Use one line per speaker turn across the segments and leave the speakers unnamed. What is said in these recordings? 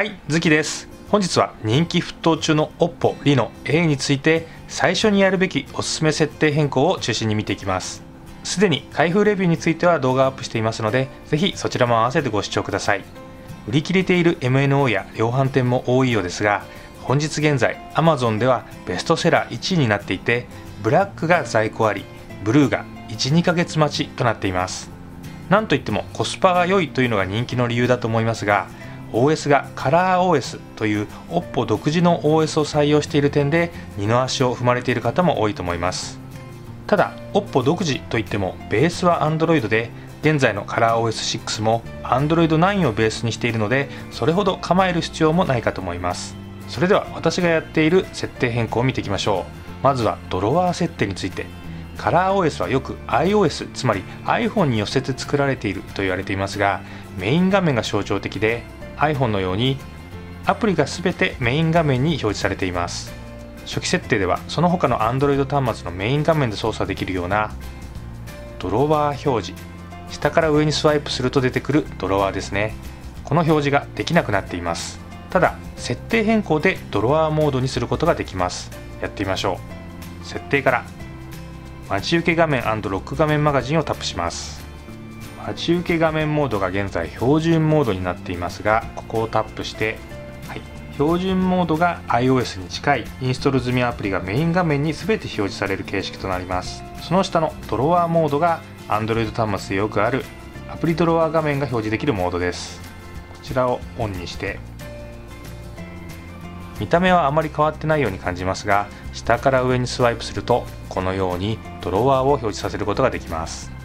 はいズキです。本日は人気沸騰中の OPPO Reno A について最初にやるべきおすすめ設定変更を中心に見ていきます。すでに開封レビューについては動画アップしていますのでぜひそちらも合わせてご視聴ください。売り切れている MNO や量販店も多いようですが本日現在 Amazon ではベストセラー1位になっていてブラックが在庫ありブルーが12ヶ月待ちとなっています。なんといってもコスパが良いというのが人気の理由だと思いますが OS がカラー OS という OPPO 独自の OS を採用している点で二の足を踏まれている方も多いと思います。ただ OPPO 独自といってもベースは Android で現在のカラー OS6 も Android 9をベースにしているのでそれほど構える必要もないかと思います。それでは私がやっている設定変更を見ていきましょう。まずはドロワー設定について。カラー OS はよく iOS つまり iPhone に寄せて作られていると言われていますがメイン画面が象徴的で iPhone のようにアプリが全てメイン画面に表示されています。初期設定ではその他の Android 端末のメイン画面で操作できるようなドロワー表示。下から上にスワイプすると出てくるドロワーですね。この表示ができなくなっています。ただ設定変更でドロワーモードにすることができます。やってみましょう。設定から待ち受け画面ロック画面マガジンをタップします。待ち受け画面モードが現在標準モードになっていますがここをタップして、はい、標準モードが iOS に近いインストール済みアプリがメイン画面に全て表示される形式となります。その下のドロワーモードが Android 端末でよくあるアプリドロワー画面が表示できるモードです。こちらをオンにして見た目はあまり変わってないように感じますが下から上にスワイプするとこのようにドロワーを表示させることができます。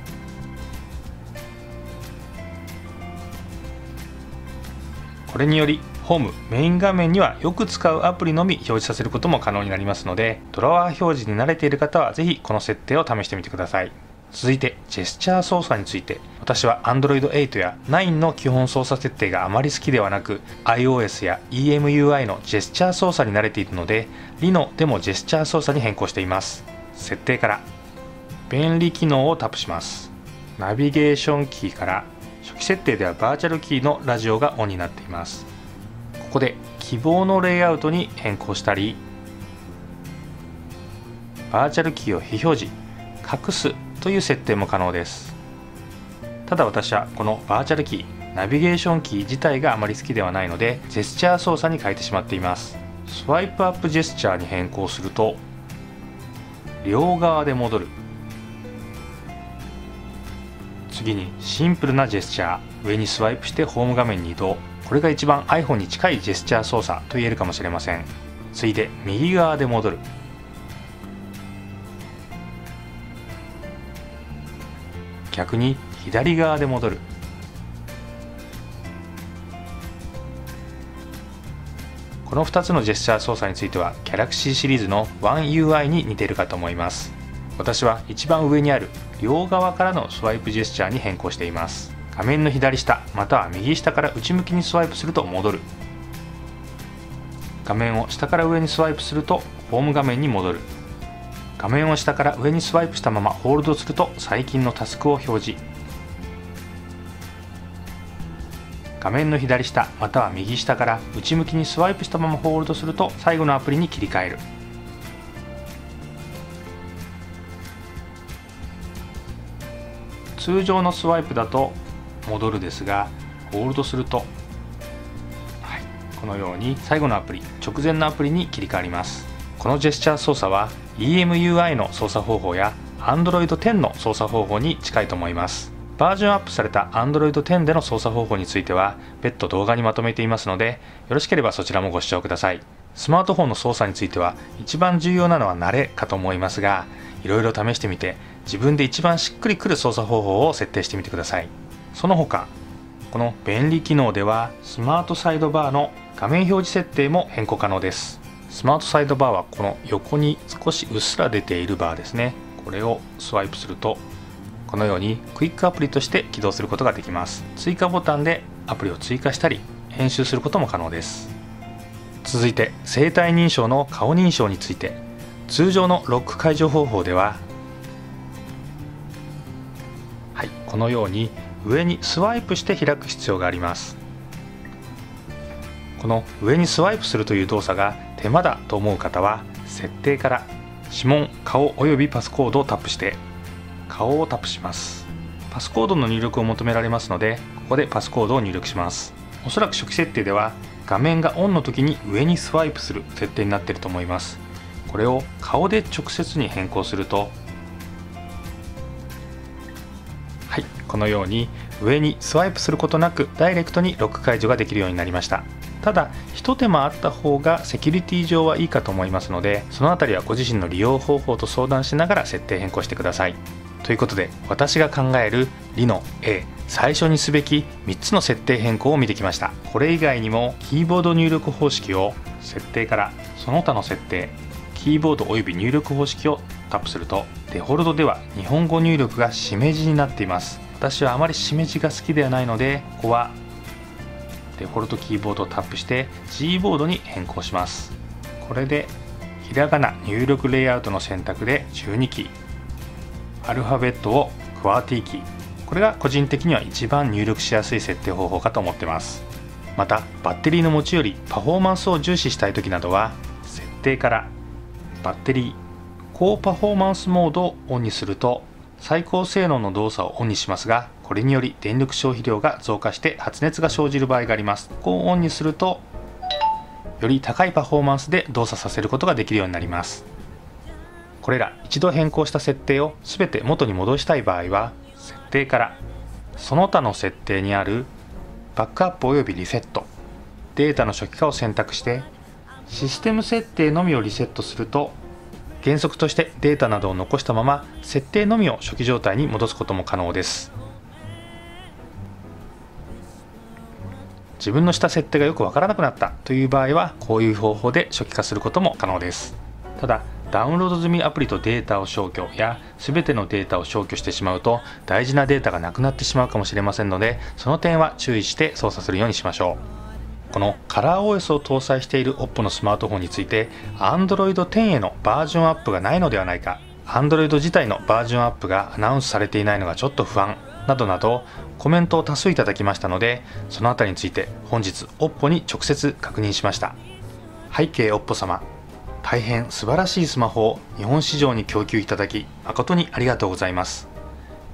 これによりホームメイン画面にはよく使うアプリのみ表示させることも可能になりますのでドラワー表示に慣れている方はぜひこの設定を試してみてください。続いてジェスチャー操作について私は Android 8や9の基本操作設定があまり好きではなく iOS や EMUI のジェスチャー操作に慣れているので Lino でもジェスチャー操作に変更しています。設定から便利機能をタップします。ナビゲーションキーから初期設定ではバーチャルキーのラジオがオンになっています。ここで希望のレイアウトに変更したりバーチャルキーを非表示隠すという設定も可能です。ただ私はこのバーチャルキーナビゲーションキー自体があまり好きではないのでジェスチャー操作に変えてしまっています。スワイプアップジェスチャーに変更すると両側で戻る。次にシンプルなジェスチャー上にスワイプしてホーム画面に移動。これが一番 iPhone に近いジェスチャー操作と言えるかもしれません。次いで右側で戻る。逆に左側で戻る。この2つのジェスチャー操作については Galaxy シリーズの OneUI に似ているかと思います。私は一番上にある両側からのスワイプジェスチャーに変更しています。画面の左下または右下から内向きにスワイプすると戻る。画面を下から上にスワイプするとホーム画面に戻る。画面を下から上にスワイプしたままホールドすると最近のタスクを表示。画面の左下または右下から内向きにスワイプしたままホールドすると最後のアプリに切り替える。通常のスワイプだと戻るですがホールドすると、はい、このように最後のアプリ直前のアプリに切り替わります。このジェスチャー操作は EMUI の操作方法や Android 10の操作方法に近いと思います。バージョンアップされた Android 10での操作方法については別途動画にまとめていますのでよろしければそちらもご視聴ください。スマートフォンの操作については一番重要なのは慣れかと思いますがいろいろ試してみて自分で一番しっくりくる操作方法を設定してみてください。その他この便利機能ではスマートサイドバーの画面表示設定も変更可能です。スマートサイドバーはこの横に少しうっすら出ているバーですね。これをスワイプするとこのようにクイックアプリとして起動することができます。追加ボタンでアプリを追加したり編集することも可能です。続いて生体認証の顔認証について通常のロック解除方法ではこのように上にスワイプして開く必要があります。この上にスワイプするという動作が手間だと思う方は設定から指紋顔およびパスコードをタップして顔をタップします。パスコードの入力を求められますのでここでパスコードを入力します。おそらく初期設定では画面がオンの時に上にスワイプする設定になっていると思います。これを顔で直接に変更するとこのように上にスワイプすることなくダイレクトにロック解除ができるようになりました。ただ一手間あった方がセキュリティ上はいいかと思いますのでその辺りはご自身の利用方法と相談しながら設定変更してください。ということで私が考えるリノ A 最初にすべき3つの設定変更を見てきました。これ以外にもキーボード入力方式を設定からその他の設定キーボードおよび入力方式をタップするとデフォルトでは日本語入力がしめ字になっています。私はあまりしめ字が好きではないのでここはデフォルトキーボードをタップして G ボードに変更します。これでひらがな入力レイアウトの選択で12キー。アルファベットをクワーティキー。これが個人的には一番入力しやすい設定方法かと思ってます。またバッテリーの持ちよりパフォーマンスを重視したい時などは設定からバッテリー高パフォーマンスモードをオンにすると最高性能の動作をオンにしますがこれにより電力消費量が増加して発熱が生じる場合があります。ここをオンにするとより高いパフォーマンスで動作させることができるようになります。これら一度変更した設定を全て元に戻したい場合は設定からその他の設定にあるバックアップおよびリセットデータの初期化を選択してシステム設定のみをリセットすると原則としてデータなどを残したまま設定のみを初期状態に戻すことも可能です。自分のした設定がよくわからなくなったという場合はこういう方法で初期化することも可能です。ただダウンロード済みアプリとデータを消去や全てのデータを消去してしまうと大事なデータがなくなってしまうかもしれませんのでその点は注意して操作するようにしましょう。このカラー OS を搭載している OPPO のスマートフォンについて Android 10へのバージョンアップがないのではないか。Android 自体のバージョンアップがアナウンスされていないのがちょっと不安。などなどコメントを多数いただきましたのでその辺りについて本日 OPPO に直接確認しました。拝啓 OPPO 様。大変素晴らしいスマホを日本市場に供給いただき誠にありがとうございます。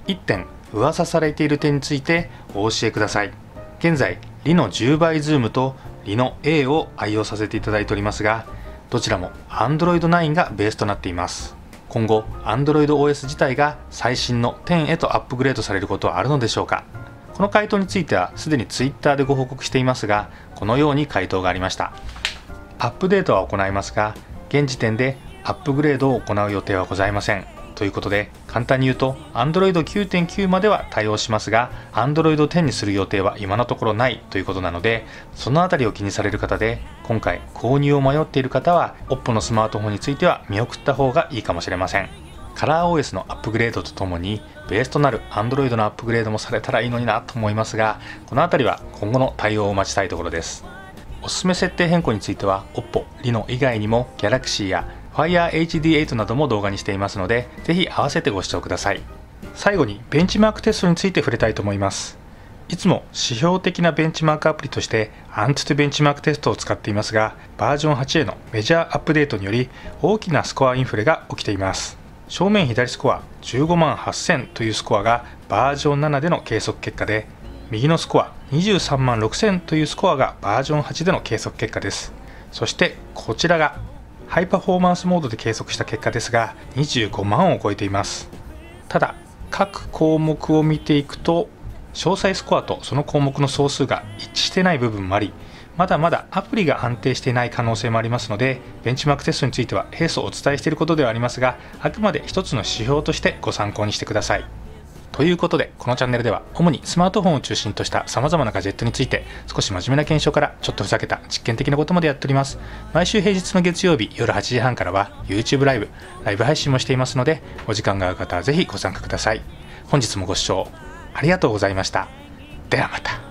1点噂されている点についてお教えください。現在 Reno 10倍ズームとリノ A を愛用させていただいておりますがどちらも Android 9がベースとなっています今後 Android OS 自体が最新の10へとアップグレードされることはあるのでしょうか？この回答についてはすでに Twitter でご報告していますがこのように回答がありましたアップデートは行いますが現時点でアップグレードを行う予定はございません。ということで簡単に言うと Android 9.9までは対応しますが Android 10にする予定は今のところないということなのでその辺りを気にされる方で今回購入を迷っている方は OPPO のスマートフォンについては見送った方がいいかもしれません。カラー OS のアップグレードとともにベースとなる Android のアップグレードもされたらいいのになと思いますがこの辺りは今後の対応を待ちたいところです。おすすめ設定変更については OPPO、Reno 以外にも Galaxy や Fire HD8 なども動画にしていますので、ぜひ合わせてご視聴ください。最後にベンチマークテストについて触れたいと思います。いつも指標的なベンチマークアプリとして Ant ベンチマークテストを使っていますが、バージョン8へのメジャーアップデートにより大きなスコアインフレが起きています。正面左スコア15万8000というスコアがバージョン7での計測結果で、右のスコア23万6000というスコアがバージョン8での計測結果です。そしてこちらがハイパフォーマンスモードで計測した結果ですが25万を超えています。ただ各項目を見ていくと詳細スコアとその項目の総数が一致してない部分もありまだまだアプリが安定していない可能性もありますのでベンチマークテストについては平素お伝えしていることではありますがあくまで一つの指標としてご参考にしてください。ということでこのチャンネルでは主にスマートフォンを中心とした様々なガジェットについて少し真面目な検証からちょっとふざけた実験的なことまでやっております。毎週平日の月曜日夜8時半からは YouTube ライブライブ配信もしていますのでお時間がある方はぜひご参加ください。本日もご視聴ありがとうございました。ではまた。